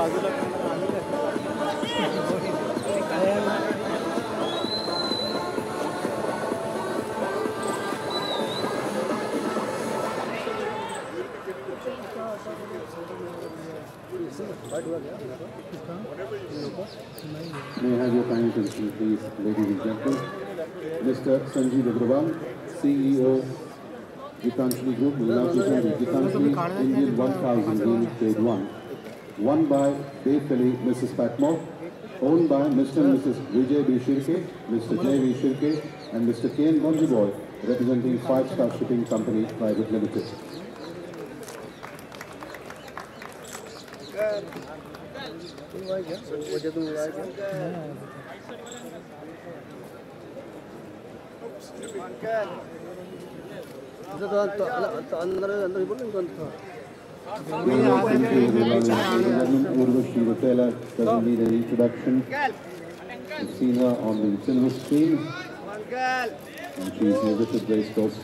May I have your kind attention, please, ladies and gentlemen. Mr. Sanjeev Agrawal, CEO, Gitanjali Group, the Gitanjali Indian 1000 Game Grade 1, won by Bay Philly, Mrs. Patmore, owned by Mr. and Mrs. Vijay B. Shirke, Mr. Jay V. Shirke, and Mr. K. N. Bonjiboy, representing Five Star Shipping Company Private Limited. अंदर अंदर ही बोलो इनको अंदर Urvashi Rautela doesn't need an introduction. You've seen her on the silver screen. And she's visited race course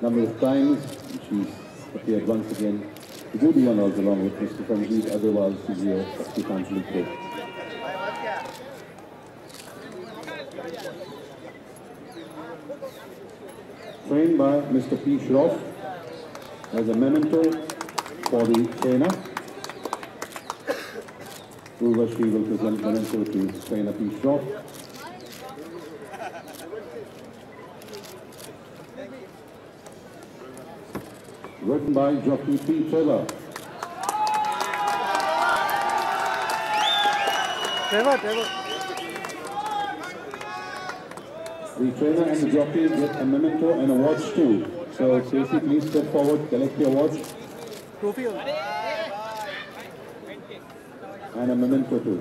number of times. She's appeared once again to do the honours along with Mr. Sanjeev Agrawal, CEO of the Gitanjali Group. Trained by Mr. P. Shroff as a memento for the trainer. Urvashi will present memento to trainer P. Shroff. Written by jockey P. Taylor. Taylor, Taylor. The trainer and the jockey get a memento and a watch too. So, Tracy, please step forward, collect your watch. Trophy And a moment for two.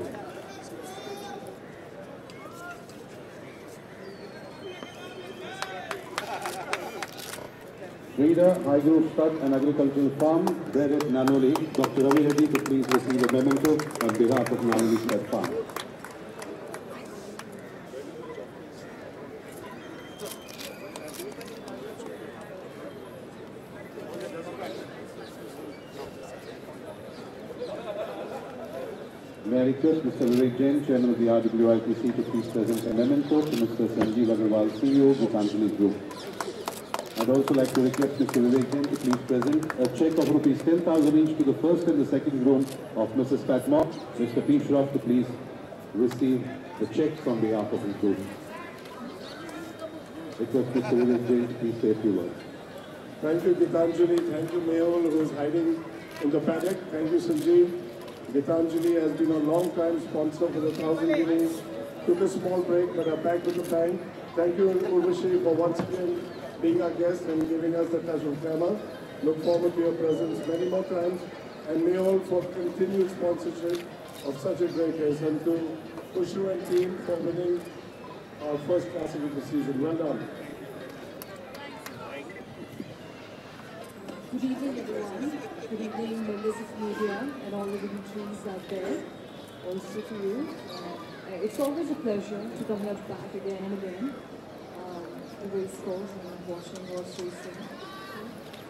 Reader, High Group Stud and Agricultural Farm, there at Nanoli. Dr. Ravi Reddy to please receive a memento on behalf of Nanoli Stud Farm. May I request Mr. Vivek Jain, Chairman of the RWITC, to please present a memento to Mr. Sanjeev Agrawal, CEO, Gitanjali Group. I'd also like to request Mr. Vivek Jain to please present a check of rupees 10,000 each to the first and the second groom of Mrs. Patmore. Mr. P. Shroff to please receive the check from behalf of his group. Request Mr. Vivek Jain to please say a few words. Thank you, Gitanjali. Thank you, Mehul, who is hiding in the paddock. Thank you, Sanjeev. Gitanjali has been a long-time sponsor for the Thousand Guineas. Took a small break, but are back with the time. Thank you, Urvashi, for once again being our guest and giving us the touch of glamour. Look forward to your presence many more times. And may all for continued sponsorship of such a great race. And to Kushu and team for winning our first classic of the season. Well done. Good evening, everyone. Good evening, members of media and all the dignitaries out there. Also to you. Uh, it's always a pleasure to come here back again and again. Um, the race course and watching horse racing.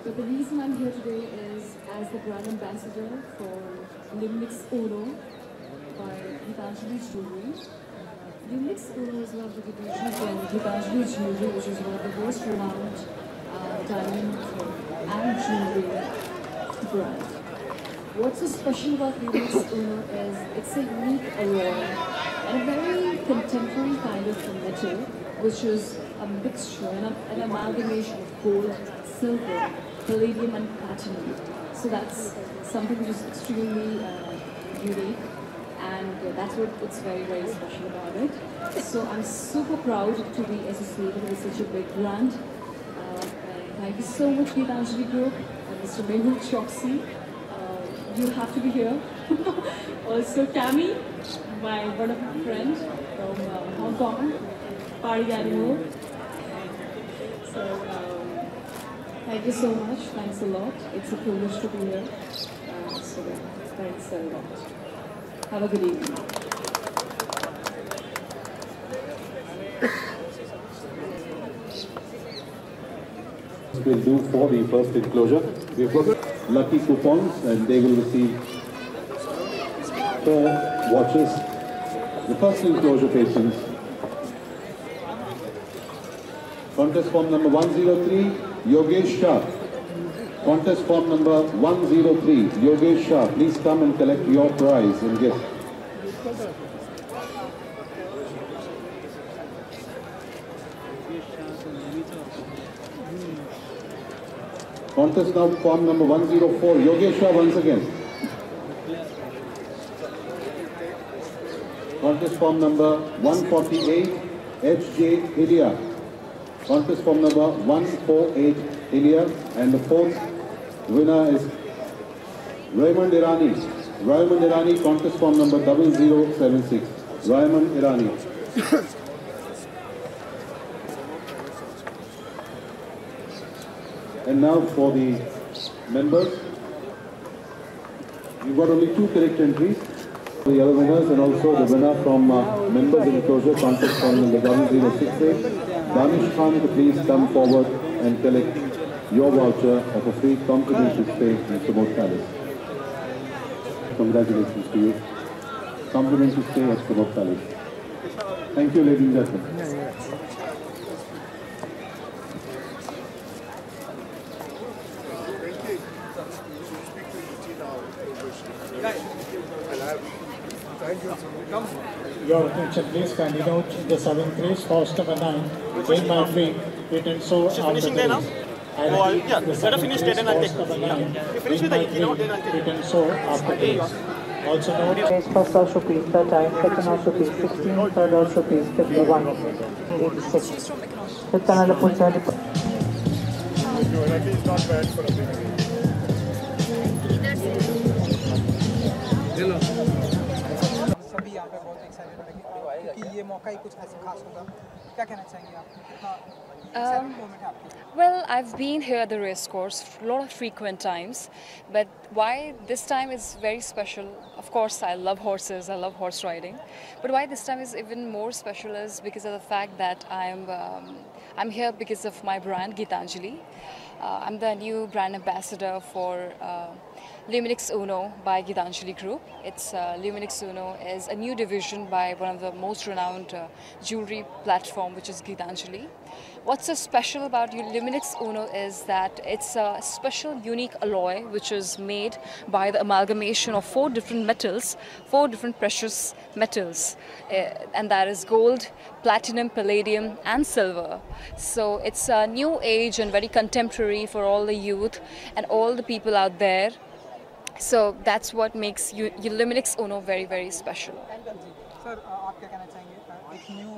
But the reason I'm here today is as the brand ambassador for Limnix Uno by Gitanjali Jewelry. Limnix Uno is one of the divisions in Gitanjali Jewelry, which is one of the most renowned uh, diamond and jewelry brand. What's so special about Lumix Uno is it's a unique alloy and a very contemporary kind of metal, which is a mixture and an amalgamation of gold, silver, palladium, and platinum. So that's something which is extremely uh, unique and that's what it's very very special about it. So I'm super proud to be associated with such a big brand. Uh, thank you so much, Gitanjali Group Mr. Mehul Choksi. Uh, you have to be here. also, Tammy, my wonderful friend from uh, Hong Kong, party animal. So, um, thank you so much. Thanks a lot. It's a privilege to be here. Uh, so, thanks a lot. Have a good evening. We'll do for the first enclosure. We've got lucky coupons and they will receive four watches. The first enclosure patients. Contest form number 103, Yogesh Shah. Contest form number 103, Yogesh Shah. Please come and collect your prize and gift. Contest now form number 104, Yogesh Shah once again. Contest form number 148, HJ Ilya. Contest form number 148, Ilya. And the fourth winner is Raymond Irani. Raymond Irani, contest form number 0076. Raymond Irani. And now for the members. We've got only two correct entries. The other winners and also the winner from uh, members enclosure contest from the number 0068. Danish Khan please come forward and collect your voucher of a free complimentary stay in Samod Palace. Congratulations to you. Complimentary stay at Samod Palace. Thank you, ladies and gentlemen. Your attention please, kindly note the seventh race, first of a nine, Jane Madry, written so after the finishing there now? race. I Oh, I'll- repeat, yeah, the let her seventh finish race, then and I'll first take- of a yeah. nine, You finish Jane with the keynote, Madry, then I'll take- written so after the race. Also note, Race first horse rupees 13, second horse rupees 16, third horse rupees 51, 86. Fifth another put 70. सभी है क्योंकि ये मौका ही कुछ ऐसा खास होगा क्या कहना चाहेंगे आप कितना एक्साइटेड मोमेंट है आपके लिए Well, I've been here at the race course a lot of frequent times, but why this time is very special. Of course, I love horses, I love horse riding, but why this time is even more special is because of the fact that I'm um, I'm here because of my brand Gitanjali. Uh, I'm the new brand ambassador for uh, Luminix Uno by Gitanjali Group. It's uh, Luminix Uno is a new division by one of the most renowned uh, jewelry platform, which is Gitanjali. What's so special about Luminix Uno is that it's a special, unique alloy which is made by the amalgamation of four different metals, four different precious metals, uh, and that is gold, platinum, palladium, and silver. So it's a new age and very contemporary for all the youth and all the people out there. So that's what makes U- Luminix Uno very, very special. Sir आप क्या कहना चाहेंगे अ, एक new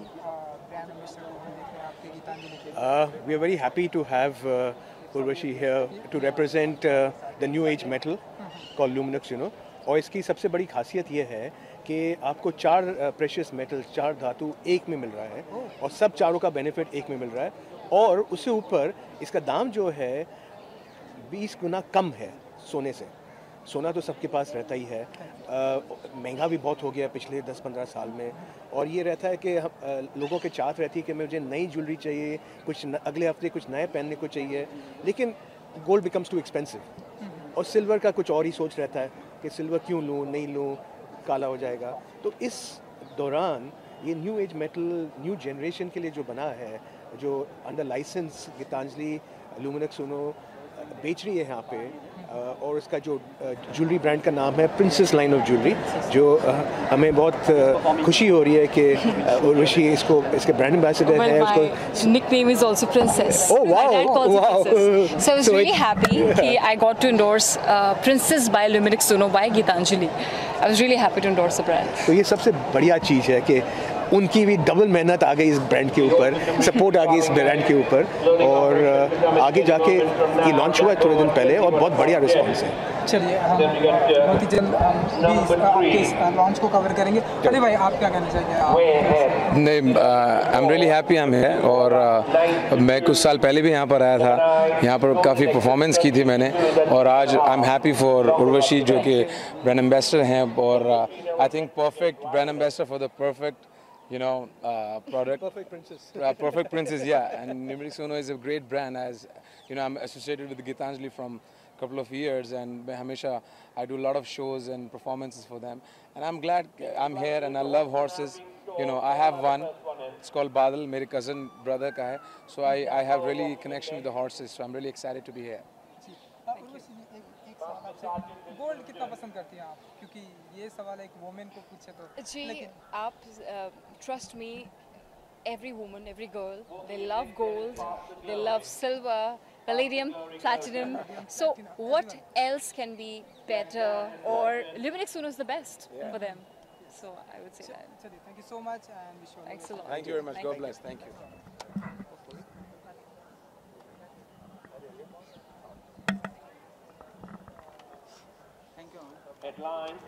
Uh, we are very happy to have uh, Urvashi here to represent uh, the new age metal called Luminux, you know. और इसकी सबसे बड़ी खासियत ये है कि आपको चार प्रेशियस मेटल्स चार धातु एक में मिल रहा है और सब चारों का बेनिफिट एक में मिल रहा है और उससे ऊपर इसका दाम जो है 20 गुना कम है सोने से सोना तो सबके पास रहता ही है। महँगा भी बहुत हो गया पिछले 10-15 साल में और ये रहता है कि हम, लोगों के चाहत रहती है कि मुझे नई ज्वेलरी चाहिए कुछ न, अगले हफ़्ते कुछ नए पहनने को चाहिए लेकिन गोल्ड बिकम्स टू एक्सपेंसिव और सिल्वर का कुछ और ही सोच रहता है कि सिल्वर क्यों लूँ नहीं लूँ काला हो जाएगा। तो इस दौरान ये new age metal new generation के लिए जो बना है जो अंडर लाइसेंस गीतांजलि लूमिनक्स सुनो बेच रही है यहाँ पे और इसका जो ज्वेलरी ब्रांड का नाम है प्रिंसेस लाइन ऑफ़ ज्वेलरी जो हमें बहुत खुशी हो रही है कि उर्वशी इसको इसके ब्रांड एम्बेसडर है उसको nickname is also princess oh wow wow so I was really happy कि I got to endorse princess by Luminique Sono by Gitanjali I was really happy to endorse the brand तो ये सबसे बढ़िया चीज़ है कि उनकी भी डबल मेहनत आ गई इस ब्रांड के ऊपर सपोर्ट आ गई इस ब्रांड के ऊपर और आगे जाके ये लॉन्च हुआ है थोड़े दिन पहले और बहुत बढ़िया रिस्पॉन्स है। चलिए हम बहुत ही जल्द हम भी इस- आपके इस लॉन्च को कवर करेंगे। अरे भाई आप क्या कहना चाहेंगे? नहीं आई एम रियली हैप्पी हम है और uh, मैं कुछ साल पहले भी यहाँ पर आया था। यहाँ पर काफ़ी परफॉर्मेंस की थी मैंने और आज I am happy for Urvashi जो कि ब्रांड एम्बेसडर हैं और I think perfect brand ambassador for the perfect you know, uh, product. Perfect Princess. Uh, Perfect Princess, yeah. And Nimrik Sono is a great brand as, you know, I'm associated with Gitanjali from a couple of years and Hamisha, I do a lot of shows and performances for them. And I'm glad I'm here and I love horses. You know, I have one. It's called Badal, my cousin brother. So I, I have really connection with the horses. So I'm really excited to be here. एक सवाल आपसे gold कितना पसंद करती हैं आप क्योंकि ये सवाल एक वुमेन को पूछे तो जी लेकिन आप trust me every woman every girl they love gold they love silver palladium platinum so what else can be better or Luminix Uno is the best for them so I would say that चलिए thank you so much and wish you thanks a lot Thank you very much. God bless. Thank you. that line's